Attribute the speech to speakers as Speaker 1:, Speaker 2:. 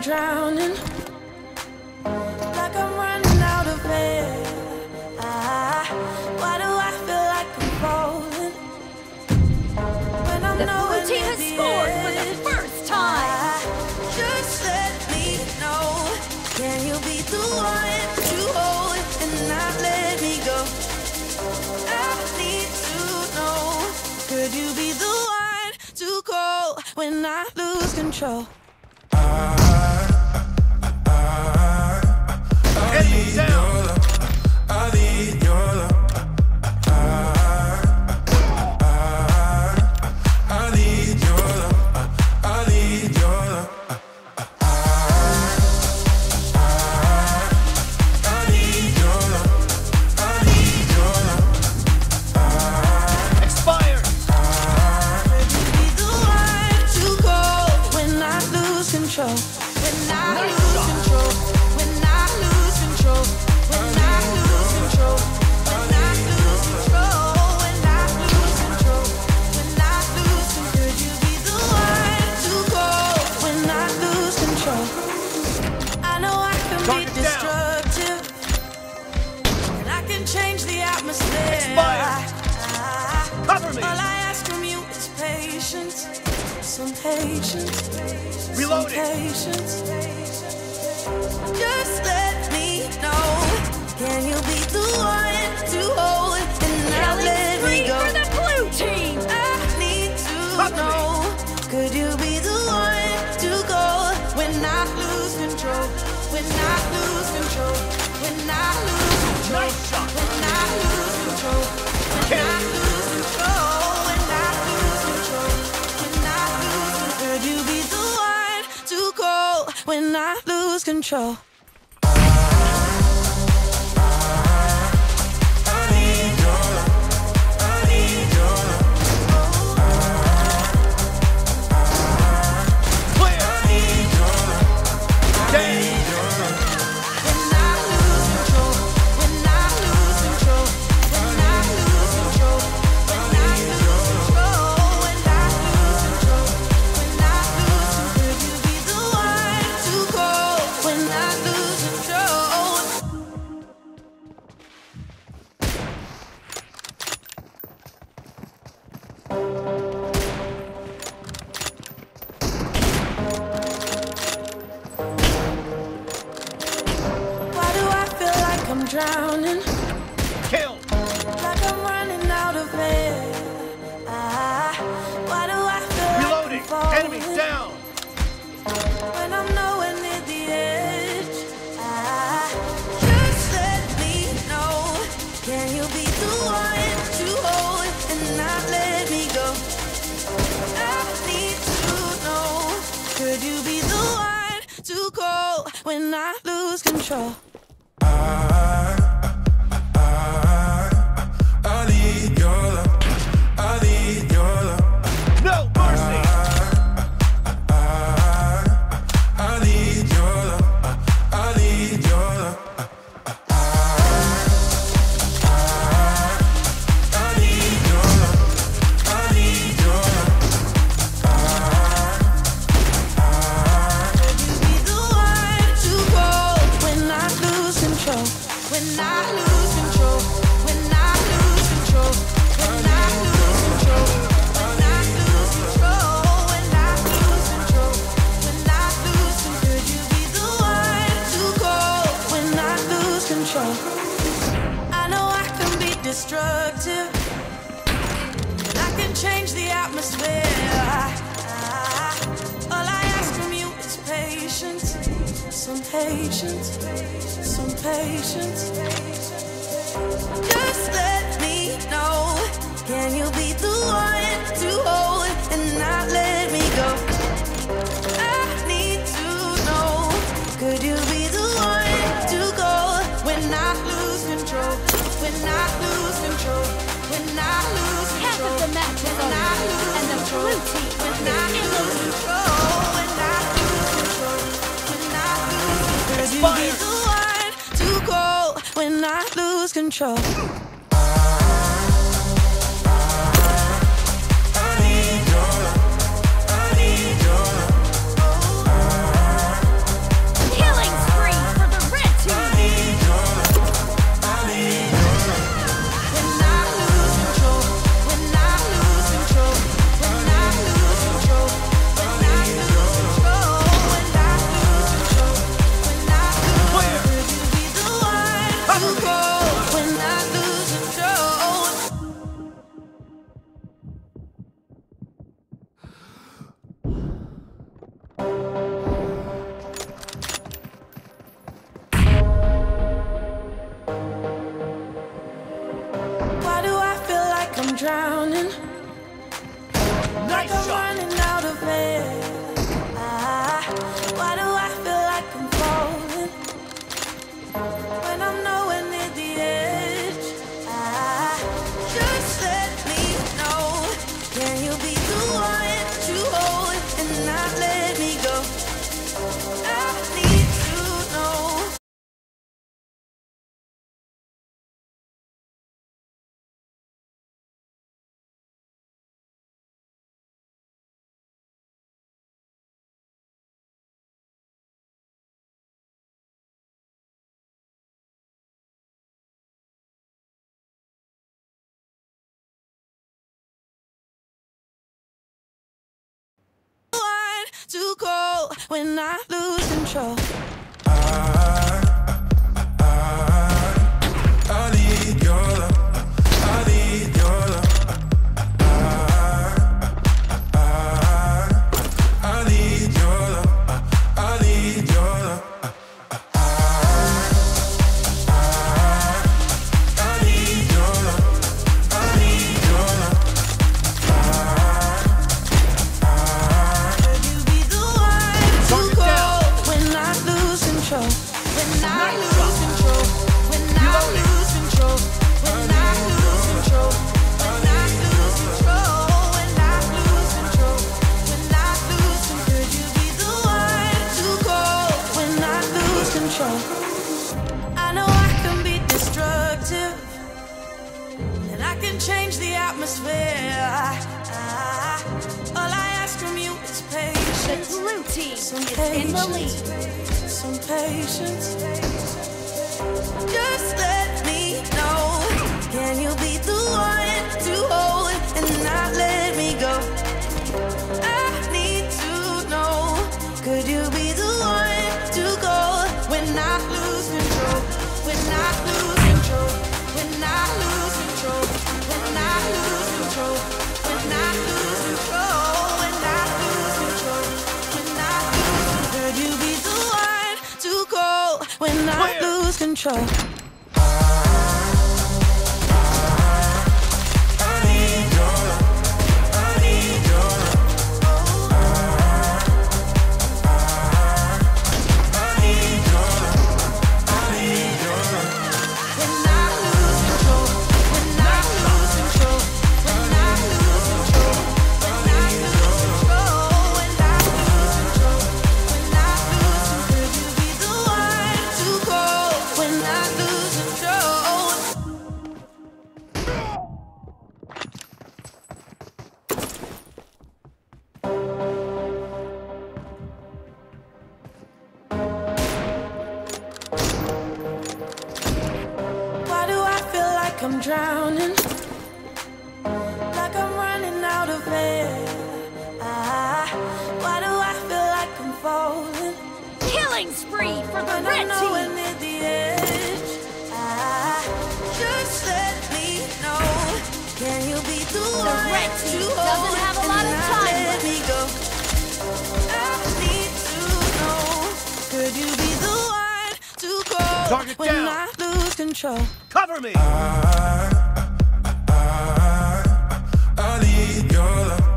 Speaker 1: I'm drowning. Like I'm running out of air. Ah, why do I feel like I'm falling? When I'm
Speaker 2: the blue team has scored for the first
Speaker 1: ah, time. Just let me know. Can you be the one to hold and not let me go? I need to know. Could you be the one to call when I lose control? Some patience. Some patience. Just let me know. Can you control. drowning.
Speaker 3: Kill!
Speaker 1: Like I'm running out of air. Ah, why do I feel
Speaker 3: Reloading!
Speaker 1: Like
Speaker 3: Enemy down!
Speaker 1: When I'm nowhere near the edge. Ah, just let me know. Can you be the one to hold and not let me go? I need to know. Could you be the one to call when I lose control? control. I know I can be destructive, but I can change the atmosphere. All I ask from you is patience, some patience, some patience. Just let me know, can you be the one? control. drowning.
Speaker 2: Nice shot! too cold
Speaker 1: when I lose control.
Speaker 2: Uh. Team
Speaker 1: some is patience,
Speaker 2: in the lead.
Speaker 1: Some patience. Just let me know. Can you be the one? control.
Speaker 2: killing spree for the red team.
Speaker 1: The
Speaker 2: red team doesn't have a lot of time
Speaker 3: down.
Speaker 1: I lose control.
Speaker 3: Cover me.
Speaker 4: I, I, I, I need your love.